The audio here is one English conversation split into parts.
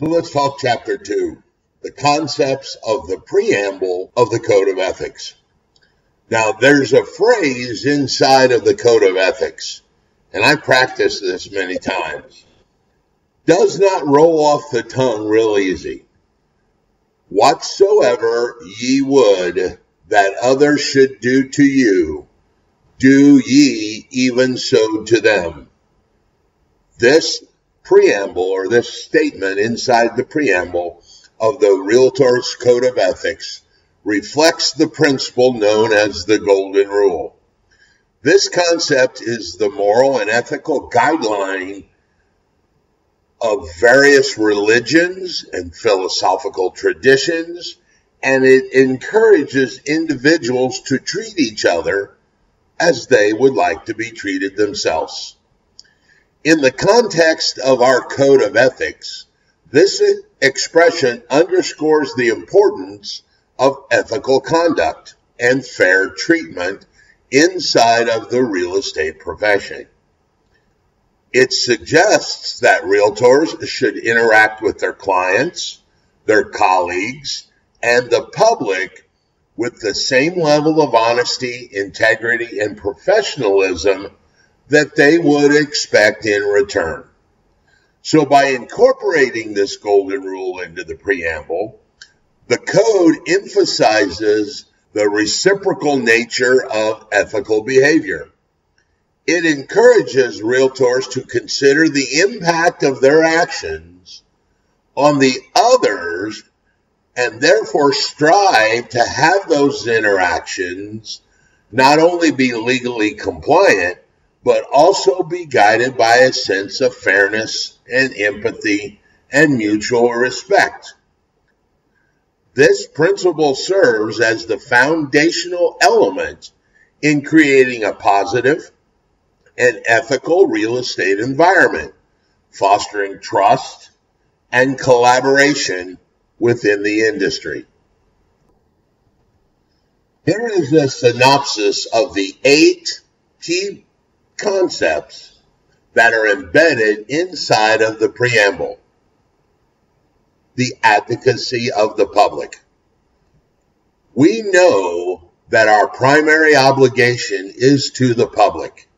So let's talk chapter two the concepts of the preamble of the Code of Ethics. Now, there's a phrase inside of the Code of Ethics, and I practiced this many times. Does not roll off the tongue real easy. Whatsoever ye would that others should do to you, do ye even so to them. This preamble or this statement inside the preamble of the Realtor's Code of Ethics reflects the principle known as the Golden Rule. This concept is the moral and ethical guideline of various religions and philosophical traditions, and it encourages individuals to treat each other as they would like to be treated themselves. In the context of our code of ethics, this expression underscores the importance of ethical conduct and fair treatment inside of the real estate profession. It suggests that realtors should interact with their clients, their colleagues, and the public with the same level of honesty, integrity, and professionalism that they would expect in return. So, by incorporating this golden rule into the preamble, the code emphasizes the reciprocal nature of ethical behavior. It encourages realtors to consider the impact of their actions on the others and therefore strive to have those interactions not only be legally compliant, but also be guided by a sense of fairness and empathy and mutual respect. This principle serves as the foundational element in creating a positive and ethical real estate environment, fostering trust and collaboration within the industry. Here is a synopsis of the eight key concepts that are embedded inside of the preamble. The advocacy of the public. We know that our primary obligation is to the public.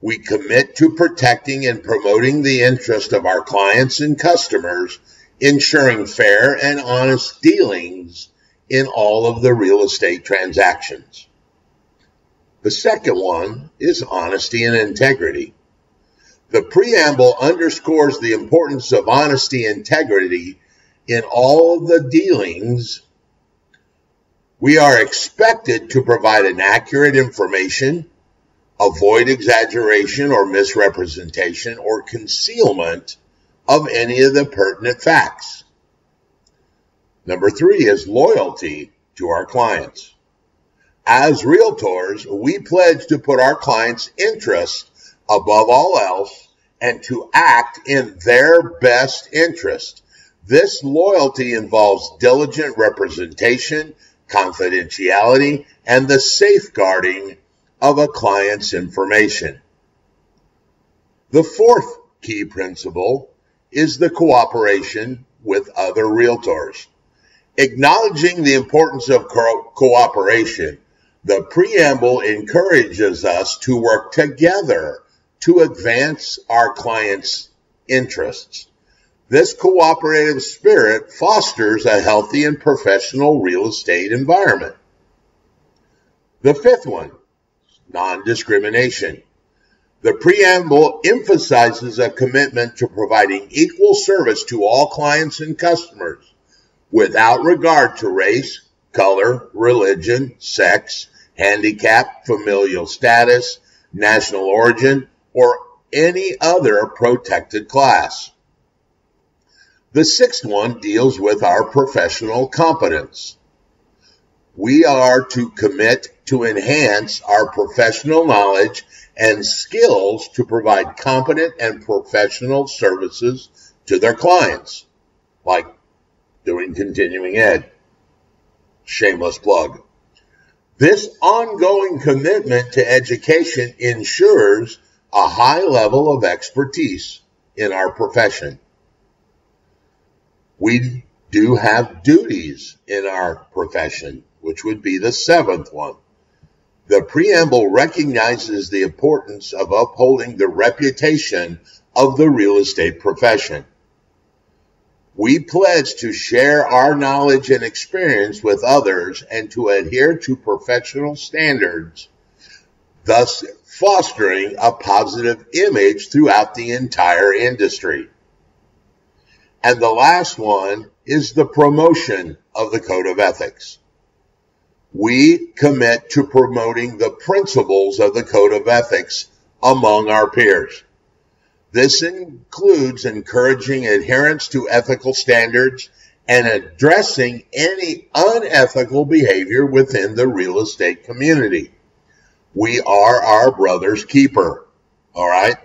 We commit to protecting and promoting the interest of our clients and customers, ensuring fair and honest dealings in all of the real estate transactions. The second one is honesty and integrity. The preamble underscores the importance of honesty and integrity in all the dealings. We are expected to provide an accurate information, avoid exaggeration or misrepresentation or concealment of any of the pertinent facts. Number three is loyalty to our clients. As realtors, we pledge to put our clients' interests above all else and to act in their best interest. This loyalty involves diligent representation, confidentiality, and the safeguarding of a client's information. The fourth key principle is the cooperation with other realtors. Acknowledging the importance of co- cooperation, the preamble encourages us to work together to advance our clients' interests. This cooperative spirit fosters a healthy and professional real estate environment. The fifth one, non-discrimination. The preamble emphasizes a commitment to providing equal service to all clients and customers without regard to race, color, religion, sex, handicap, familial status, national origin, or any other protected class. The sixth one deals with our professional competence. We are to commit to enhance our professional knowledge and skills to provide competent and professional services to their clients, like doing continuing ed. Shameless plug. This ongoing commitment to education ensures a high level of expertise in our profession. we do have duties in our profession, which would be the seventh one. The preamble recognizes the importance of upholding the reputation of the real estate profession. We pledge to share our knowledge and experience with others and to adhere to professional standards, thus fostering a positive image throughout the entire industry. And the last one is the promotion of the Code of Ethics. We commit to promoting the principles of the Code of Ethics among our peers. This includes encouraging adherence to ethical standards and addressing any unethical behavior within the real estate community. We are our brother's keeper. All right?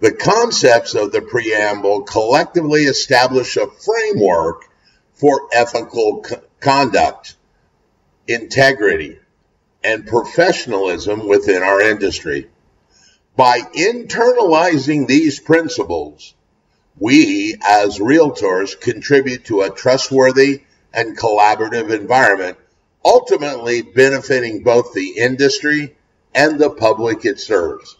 The concepts of the preamble collectively establish a framework for ethical conduct, integrity, and professionalism within our industry. By internalizing these principles, we as realtors contribute to a trustworthy and collaborative environment, ultimately benefiting both the industry and the public it serves.